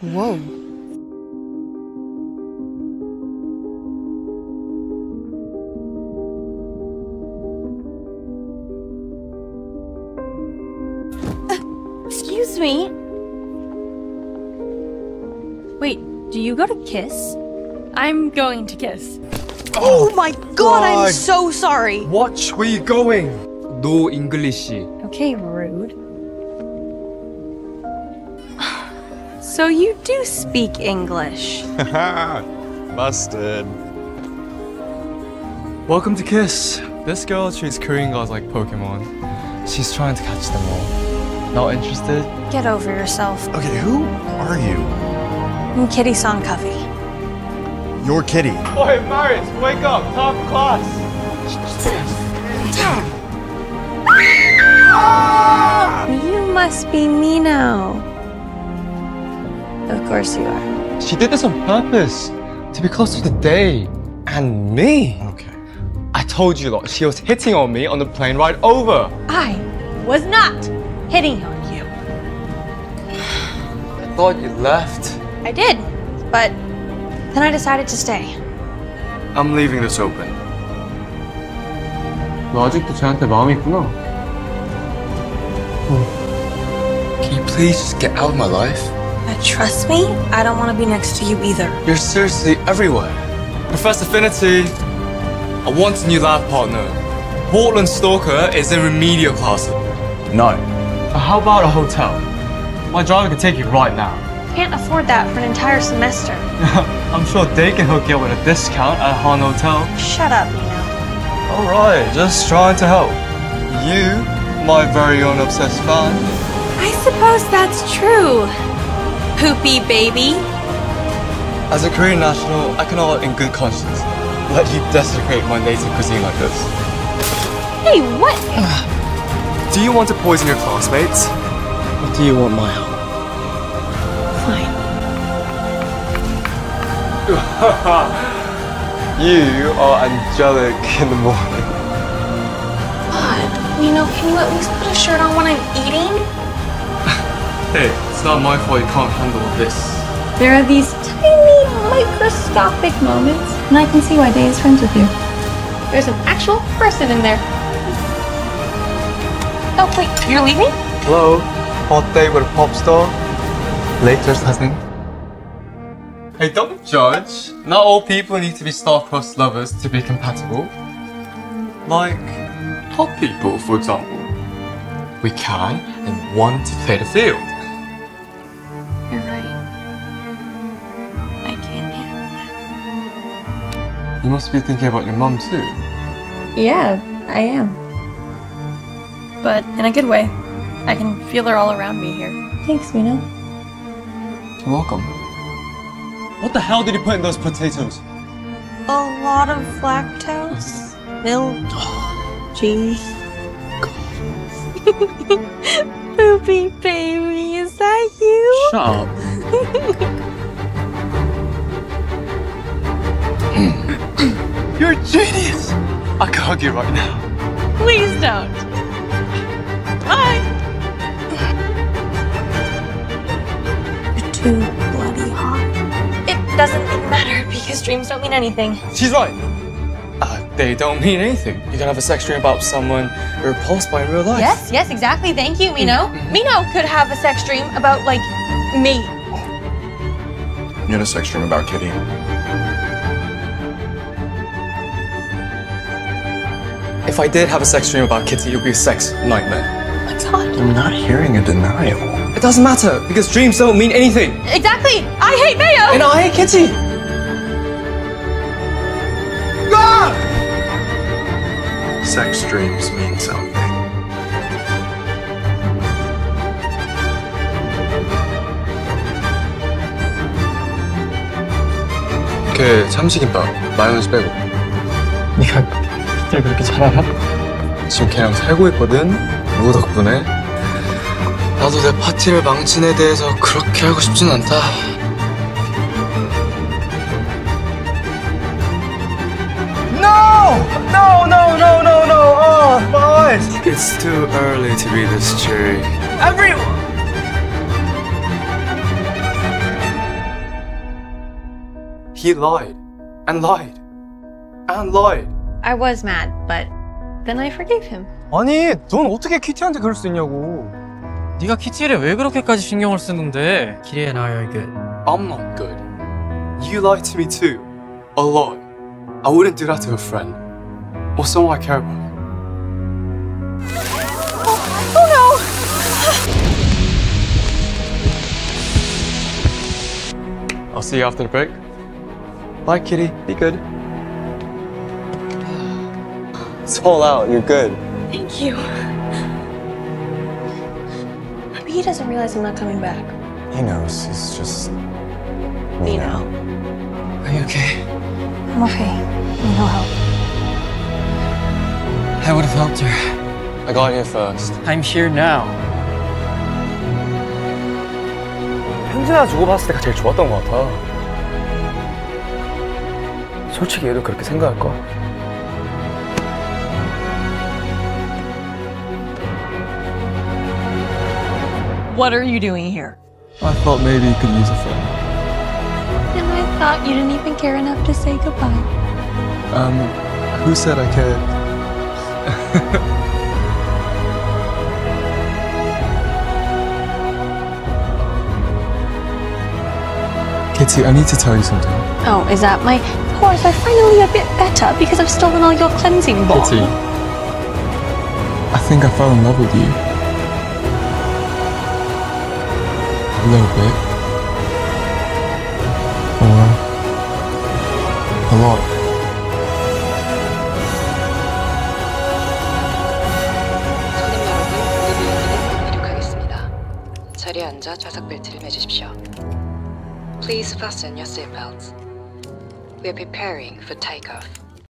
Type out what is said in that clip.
Whoa. excuse me. Wait, do you go to Kiss? I'm going to Kiss. Oh, oh my god, I'm so sorry. Watch where you're going. No English. Okay, So you do speak English. Busted. Welcome to Kiss. This girl treats Korean girls like Pokemon. She's trying to catch them all. Not interested? Get over yourself. Okay, who are you? I'm Kitty Song Covey. You're Kitty. Oi, Marius, wake up! Top class! You must be Min Ho. Course you are. She did this on purpose to be close to the day and me. Okay. I told you lot, she was hitting on me on the plane ride over. I was not hitting on you. I thought you left. I did, but then I decided to stay. I'm leaving this open. Logic to chant the bomb, Can you please just get out of my life? But trust me, I don't want to be next to you either. You're seriously everywhere. Professor Finity, I want a new lab partner. Portland Stalker is in remedial classes. No. How about a hotel? My driver can take you right now. Can't afford that for an entire semester. I'm sure they can hook you up with a discount at Han Hotel. Shut up, Min Ho. Alright, just trying to help. You, my very own obsessed fan. I suppose that's true. Poopy baby. As a Korean national, I cannot, in good conscience, let you desecrate my native cuisine like this. Hey, what? Do you want to poison your classmates? Or do you want my help? Fine. You are angelic in the morning. God, Min Ho, can you at least put a shirt on when I'm eating? Hey, it's not my fault you can't handle this. There are these tiny, microscopic moments, and I can see why Dae is friends with you. There's an actual person in there. Oh, wait, you're leaving? Hello, hot day with a pop star. Later, cousin. Hey, don't judge. Not all people need to be star-crossed lovers to be compatible. Like hot people, for example. We can and want to play the field. You must be thinking about your mom too. Yeah, I am. But in a good way. I can feel her all around me here. Thanks, Mina. You're welcome. What the hell did you put in those potatoes? A lot of lactose, milk, cheese. Poopy baby, is that you? Shut up. You're a genius! I can hug you right now. Please don't. Bye. You're too bloody hot. It doesn't even matter because dreams don't mean anything. She's right. Uh, they don't mean anything. You can have a sex dream about someone you're repulsed by in real life. Yes, yes, exactly. Thank you, Min Ho. Mino could have a sex dream about, like, me. You had a sex dream about Kitty. If I did have a sex dream about Kitty, it would be a sex nightmare. My God. I'm not hearing a denial. It doesn't matter because dreams don't mean anything. Exactly. I hate Mayo. And I hate Kitty. Sex dreams mean something. 그 참치김밥 마요네즈 빼고. 네가 kitty를 그렇게 잘 알아? 지금 걔랑 살고 있거든. 누구 덕분에? 나도 내 파티를 망친 애 대해서 그렇게 알고 싶진 않다. No! No, no, no, no, no! Oh, my eyes! It's too early to be this cheery. Everyone! he lied. And lied. And lied. I was mad, but then I forgave him. 아니, 넌 어떻게 키티한테 그럴 수 있냐고. 네가 키티를 왜 그렇게까지 신경을 쓰는데? Kitty and I are good. I'm not good. You lied to me too. A lot. I wouldn't do that to a friend. Or someone I care about. I'll see you after the break. Bye, kitty. Be good. It's all out. You're good. Thank you. Maybe he doesn't realize I'm not coming back. He knows. He's just. Me now. Are you okay? I'm okay. Need no help. I would have helped her. I got here first. I'm here now. 편지나 주고받았을 때가 제일 좋았던 것 같아. 솔직히 얘도 그렇게 생각할까? What are you doing here? I thought maybe you could use a friend. And I thought you didn't even care enough to say goodbye. Um, who said I cared? Kitty, I need to tell you something. Oh, is that my pores are finally a bit better because I've stolen all your cleansing balm? Kitty, I think I fell in love with you. a little bit, or a lot. Please fasten your seatbelts. We're preparing for takeoff.